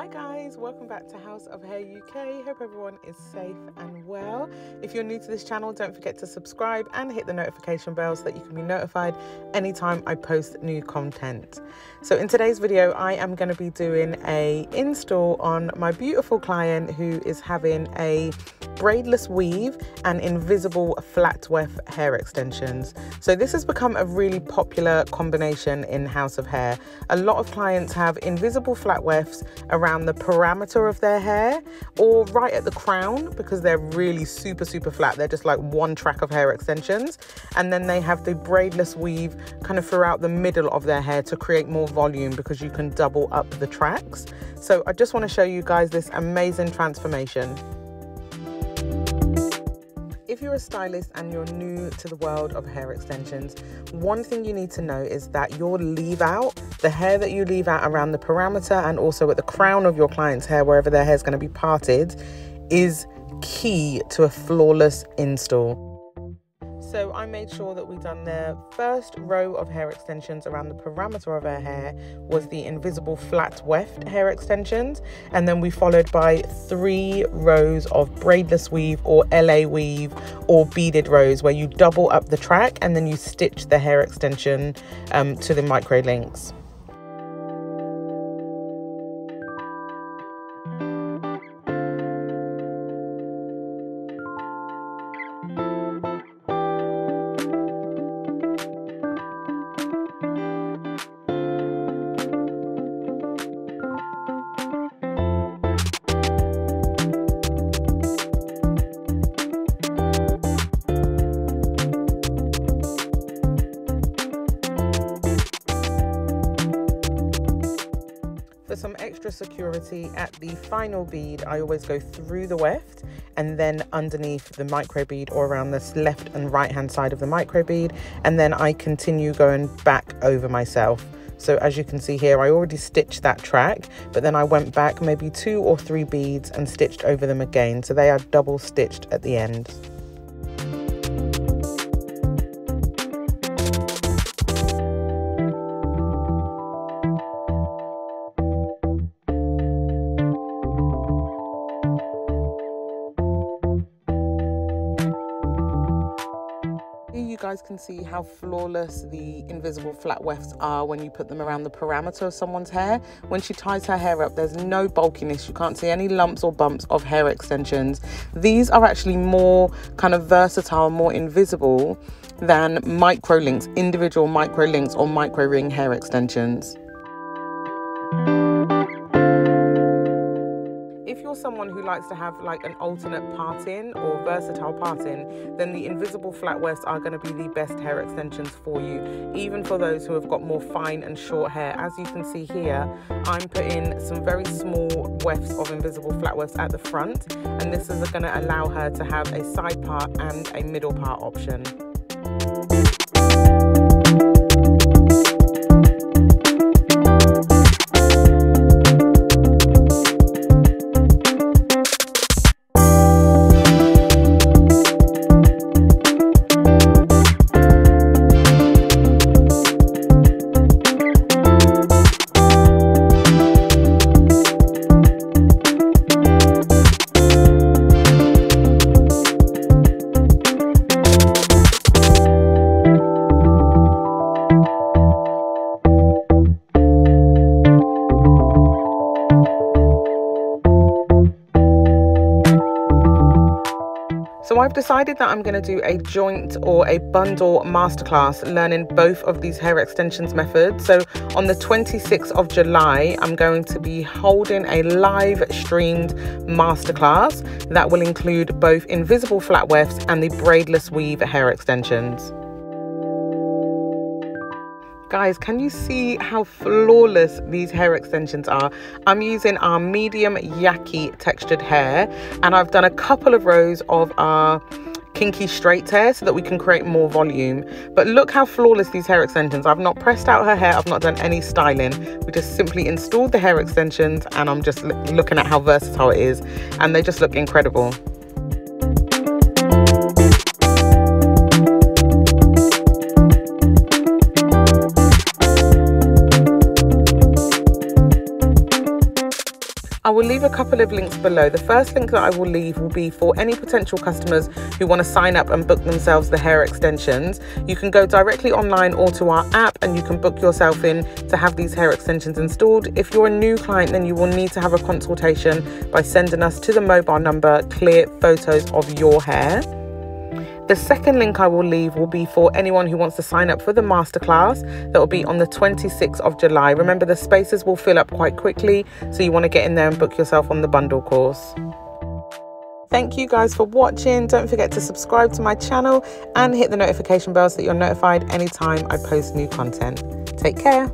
Hi guys, welcome back to House of Hair UK. Hope everyone is safe and well. If you're new to this channel, don't forget to subscribe and hit the notification bell so that you can be notified anytime I post new content. So in today's video, I am going to be doing a install on my beautiful client who is having a braidless weave and invisible flat weft hair extensions. So this has become a really popular combination in House of Hair. A lot of clients have invisible flat wefts around the parameter of their hair or right at the crown because they're really super, super flat. They're just like one track of hair extensions. And then they have the braidless weave kind of throughout the middle of their hair to create more volume because you can double up the tracks. So I just want to show you guys this amazing transformation if you're a stylist and you're new to the world of hair extensions, one thing you need to know is that your leave out, the hair that you leave out around the parameter and also at the crown of your client's hair, wherever their hair is going to be parted, is key to a flawless install. So I made sure that we done the first row of hair extensions around the parameter of her hair was the invisible flat weft hair extensions. And then we followed by three rows of braidless weave or LA weave or beaded rows where you double up the track and then you stitch the hair extension um, to the micro links. For some extra security at the final bead, I always go through the weft and then underneath the micro bead or around this left and right hand side of the micro bead. And then I continue going back over myself. So as you can see here, I already stitched that track, but then I went back maybe two or three beads and stitched over them again. So they are double stitched at the end. Guys can see how flawless the invisible flat wefts are when you put them around the parameter of someone's hair. When she ties her hair up, there's no bulkiness. You can't see any lumps or bumps of hair extensions. These are actually more kind of versatile, more invisible than micro links, individual micro links or micro ring hair extensions. Someone who likes to have like an alternate parting or versatile parting, then the invisible flat wefts are going to be the best hair extensions for you, even for those who have got more fine and short hair. As you can see here, I'm putting some very small wefts of invisible flat wefts at the front, and this is going to allow her to have a side part and a middle part option. I've decided that I'm going to do a joint or a bundle masterclass learning both of these hair extensions methods. So on the 26th of July, I'm going to be holding a live streamed masterclass that will include both invisible flat wefts and the braidless weave hair extensions. Guys, can you see how flawless these hair extensions are? I'm using our medium yaki textured hair and I've done a couple of rows of our kinky straight hair so that we can create more volume. But look how flawless these hair extensions. I've not pressed out her hair. I've not done any styling. We just simply installed the hair extensions and I'm just looking at how versatile it is and they just look incredible. I will leave a couple of links below. The first link that I will leave will be for any potential customers who want to sign up and book themselves the hair extensions. You can go directly online or to our app and you can book yourself in to have these hair extensions installed. If you're a new client, then you will need to have a consultation by sending us to the mobile number clear photos of your hair. The second link I will leave will be for anyone who wants to sign up for the masterclass that will be on the 26th of July. Remember, the spaces will fill up quite quickly, so you want to get in there and book yourself on the bundle course. Thank you guys for watching. Don't forget to subscribe to my channel and hit the notification bell so that you're notified anytime I post new content. Take care.